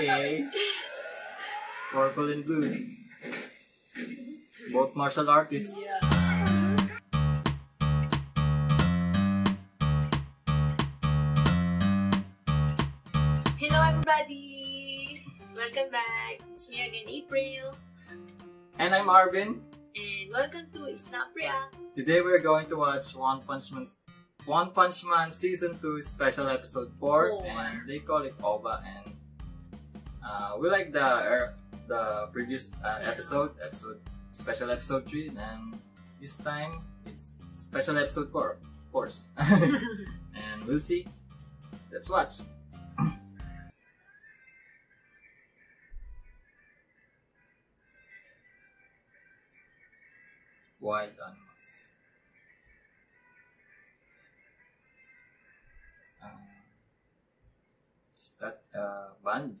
Okay. Purple and blue. Both martial artists. Yeah. Hello everybody! Welcome back. It's me again, April. And I'm Arvin. And welcome to Snap React. Today we're going to watch One Punch Man One Punch Man Season 2 Special Episode 4 Four. and they call it OVA and uh, we like the er, the previous uh, episode, episode special episode 3 and this time it's special episode 4 of course. and we'll see. Let's watch. Wild animals. Uh, is that a band?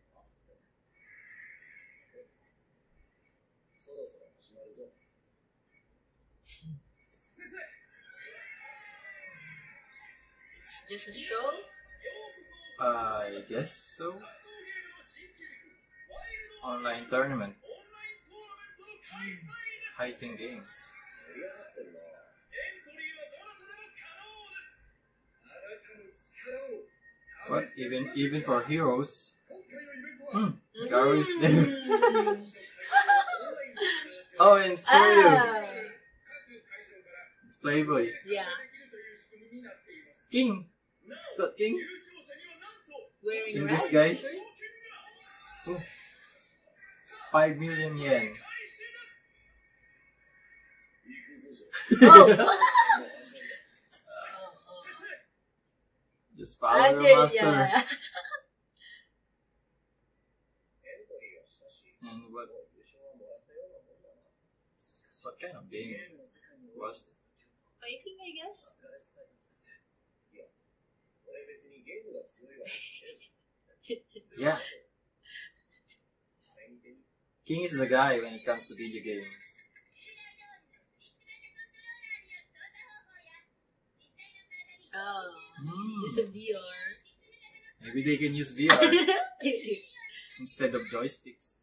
そろそろ始まるぞ先生 It's just a show. I guess so. Online tournament. Fighting games. 盛り上がってるなあなたの力を What? Even even for heroes? 今回のイベント Oh, and Suiryu. Ah. Playboy. Yeah. King. Scott King. Wearing In this, guys. Oh. 5 million yen. Oh. Just follow master. Yeah. and what what kind of game was it? Viking, I guess. yeah. King is the guy when it comes to video games. Oh, mm. just a VR. Maybe they can use VR instead of joysticks.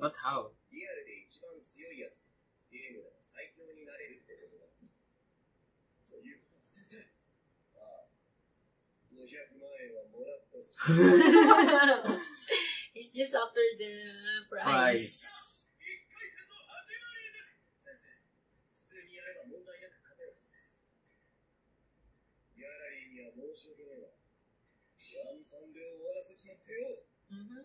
But how? りリアルで一番強いやつゲームでも最強になれるってことだということは先生ああ500万円はもらったぞ It's just after the Price. prize. 1回戦の始まりです先生普通にやれば問題なく勝てるはずですギャラリーには申し訳ねえわワンパンで終わらせちまってよ Mhm.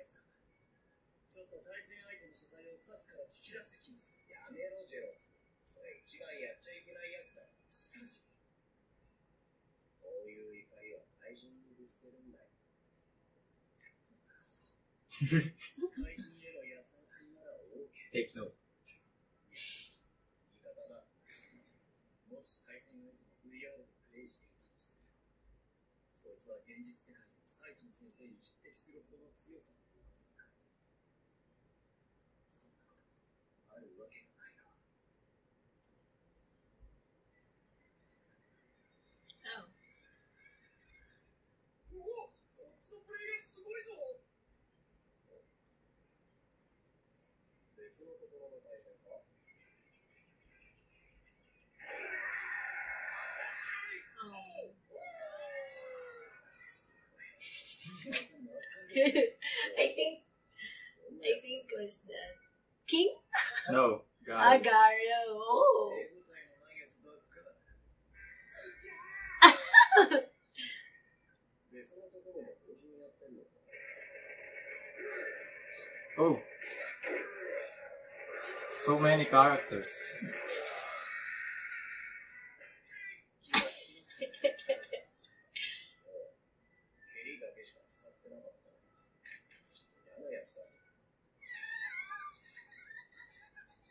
っと対戦相手の。取材をスタッフから聞き出してきますやめろジェロスそれ一番やっちゃいけないやつだしかしこういう怒りは怪人にぶつけるんだよ怪人への。八つ当たりなら OK Take note. 言い方だもし対戦相手が VR でプレイしていたとすればそいつは現実世界でも埼玉先生に匹敵するほどの。強さと 別のところの対戦か Oh. すごい I think I think was the king No, God. Agario. Oh. 手応えのないやつばっかだ。別のところも同時にやってんのか。 Oh. So many characters.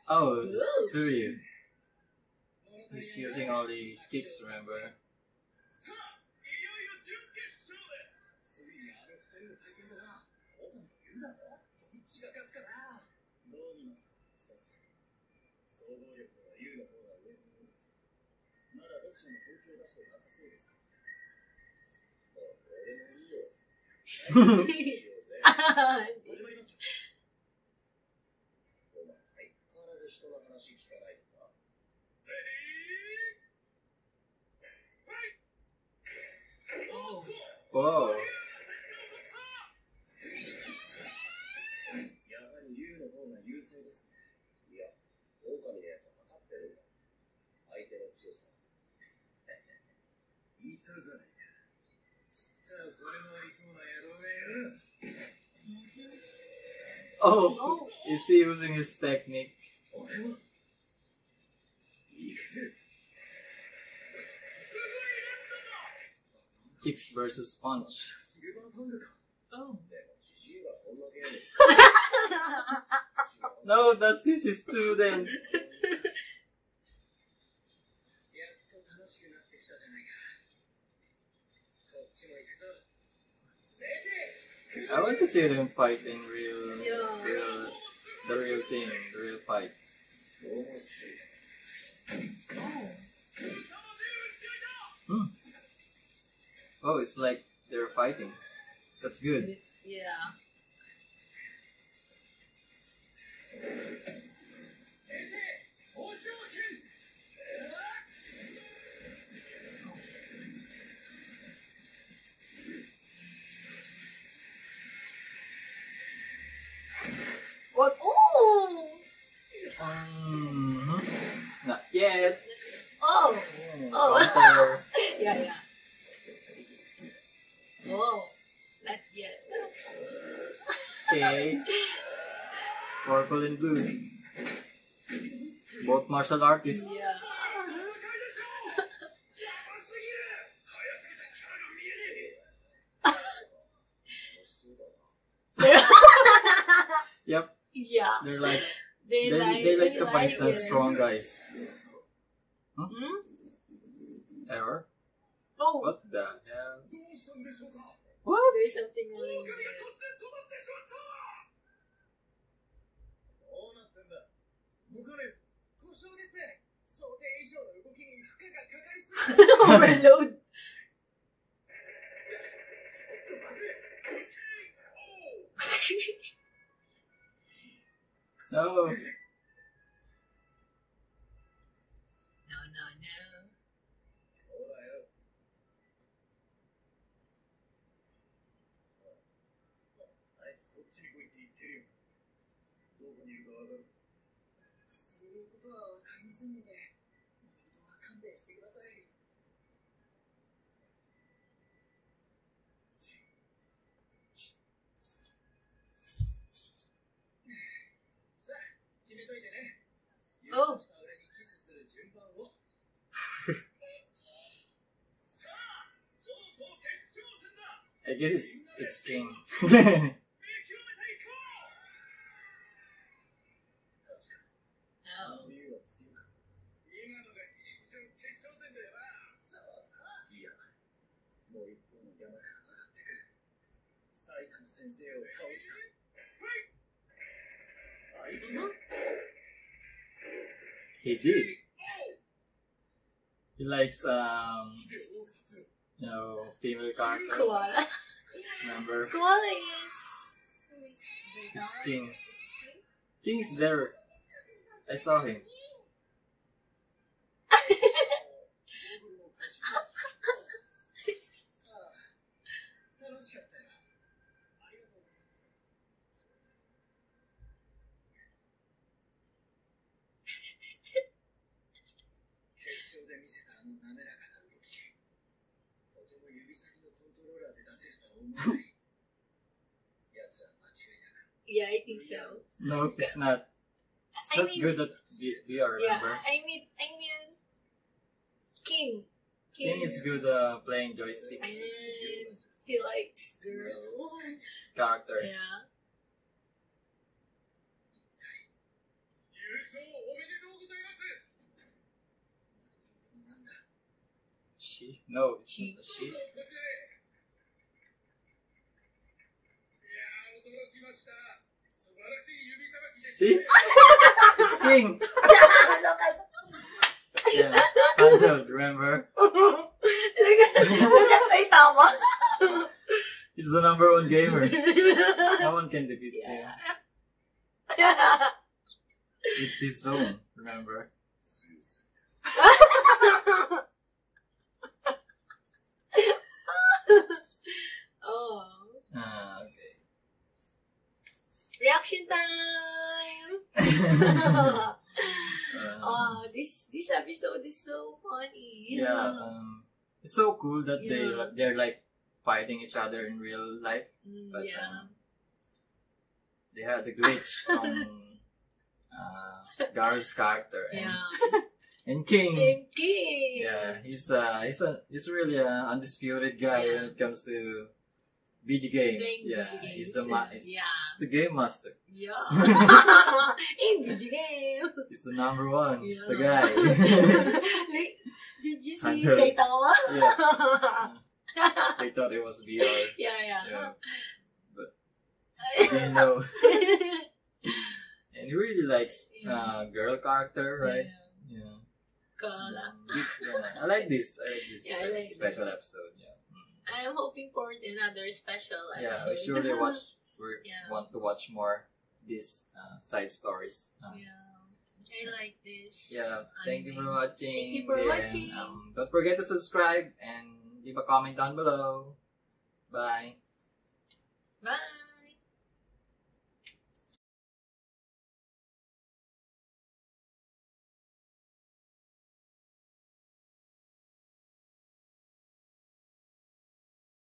oh, Suiryu. He's using all the kicks, remember? どちらも本気を出してなさそうです。もうどうでもいいよ。しようぜ。始まります。お前、相変わらず人の話聞かないのかレディー Oh. Whoa. や。狼のやつは測ってるんだ。相手の強さ。いたじゃないか。ちったらこれもありそうな野郎がいる。 Oh, Oh. is he using his technique? 俺は行くぜ。 Kicks versus punch. シルバーファングか。 Oh. でも、ジジイはこんなゲーム。 No, that's his student. I want to see them fight in real, yeah. real, the real thing, the real fight. Hmm. Oh, it's like they're fighting. That's good. Yeah. What? Oh. hmm Not yet. Oh. Oh, Oh. Yeah, yeah. Oh. Not yet. Okay. Purple and blue. Both martial artists. Yeah. Yeah. They're like they, they like they like to bite the strong guys. Huh? Hmm? Error. Oh. What the hell? What? There's something wrong. Overload. Oh, つこっちに来いって言ってるよ。どこにいるかわかる。そういうことはわかりませんので本当は勘弁してください。ちさあ決めといてね。優お勝した俺にキスする順番を。さあとうとう決勝戦だ。I guess it's it's king. zero toast. He did. He likes um you know female characters. Koala. Remember? Koala is it's King. King's there. I saw him. せたあの滑らかな動き。とても指先のコントローラーで出せるとは思えない。奴は間違いなく。 Yeah, I think so. No, it's not. It's I not mean- good at V- VR, Yeah, remember? I mean, I mean, King. King is good uh, playing joysticks. And he likes girls. Character. Yeah. she? No, it's she. not a she. See? it's King! yeah, I don't remember? He's the number one gamer. no one can defeat yeah. him. it's his zone, remember? Time. Oh, this this episode is so funny. yeah, um, it's so cool that they Yeah. they're like fighting each other in real life. Mm, But yeah. um, they had the glitch on uh, Gar's character and, yeah. and King. And King. Yeah, he's uh he's a he's really a undisputed guy Yeah. when it comes to video games. Playing yeah, video he's games. the ma- Yeah. the game master. Yeah. In video game. He's the number one. He's the guy. like, did you see. Saitama? yeah, they thought it was VR. yeah, yeah. Yeah, they didn't know. And he really likes uh, girl character, right? Yeah. Yeah. I like this. I like this Yeah, I like special this. episode. Yeah. I'm hoping for another special Yeah, episode. we surely watch. We Yeah. want to watch more these uh, side stories. Um, yeah. I like this. yeah. Thank you for watching. Thank you for watching. Um, don't forget to subscribe and leave a comment down below. Bye. Bye.